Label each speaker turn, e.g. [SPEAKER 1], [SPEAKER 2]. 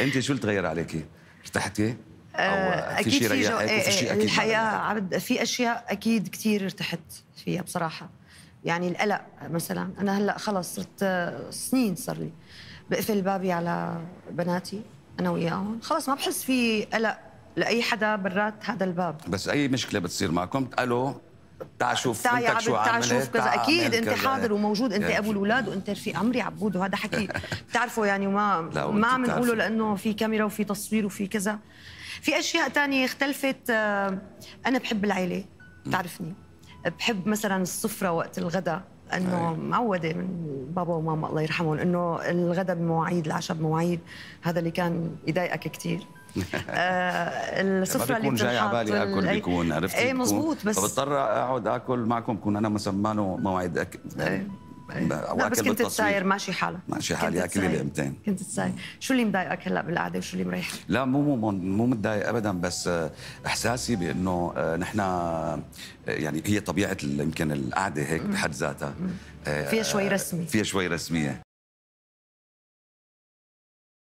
[SPEAKER 1] انت شو اللي تغير عليكي؟ ارتحتي؟
[SPEAKER 2] آه،
[SPEAKER 1] في شيء ريحك وفي
[SPEAKER 2] آه،
[SPEAKER 1] شيء أكيد الحياة؟
[SPEAKER 2] عبد في أشياء أكيد كثير ارتحت فيها بصراحة. يعني القلق مثلا. أنا هلأ خلص صرت آه، سنين صار لي. بقفل بابي على بناتي أنا وياهم. خلص ما بحس في قلق لأي حدا برات هذا الباب.
[SPEAKER 1] بس أي مشكلة بتصير معكم؟ بتقالوا تعال شوف
[SPEAKER 2] عبد
[SPEAKER 1] شو عملت؟
[SPEAKER 2] شوف كذا. أكيد
[SPEAKER 1] أنت.
[SPEAKER 2] حاضر وموجود
[SPEAKER 1] أنت
[SPEAKER 2] أبو الأولاد وأنت رفيق عمري عبود وهذا حكي. بتعرفوا يعني وما ما عم نقوله. لأنه في كاميرا وفي تصوير وفي كذا. في أشياء تانية اختلفت آه، أنا بحب العيلة بتعرفني. بحب مثلا السفرة وقت الغداء
[SPEAKER 1] إنه.
[SPEAKER 2] معودة من بابا وماما الله يرحمهم إنه الغداء بمواعيد العشاء بمواعيد. هذا اللي كان يضايقك كثير السفره
[SPEAKER 1] ما
[SPEAKER 2] اللي
[SPEAKER 1] بيكون جاي على بالي
[SPEAKER 2] آكل
[SPEAKER 1] بيكون عرفت؟
[SPEAKER 2] إيه مزبوط بس
[SPEAKER 1] فبضطر أقعد آكل معكم بكون أنا مسمانه مواعيد اكل
[SPEAKER 2] إيه.
[SPEAKER 1] أو
[SPEAKER 2] لا بس
[SPEAKER 1] أكل
[SPEAKER 2] كنت تساير ماشي حالك.
[SPEAKER 1] ماشي حالي
[SPEAKER 2] كنت
[SPEAKER 1] اكل لي
[SPEAKER 2] تساير.
[SPEAKER 1] لقمتين
[SPEAKER 2] كنت تساير. شو اللي مضايقك هلا بالقعدة وشو اللي مريحك
[SPEAKER 1] لا مو مو مو متضايق ابدا بس آه، إحساسي بأنه آه، نحن آه، يعني هي طبيعة يمكن القعدة هيك بحد ذاتها. آه،
[SPEAKER 2] فيها شوي رسمي.
[SPEAKER 1] فيها شوي رسمية.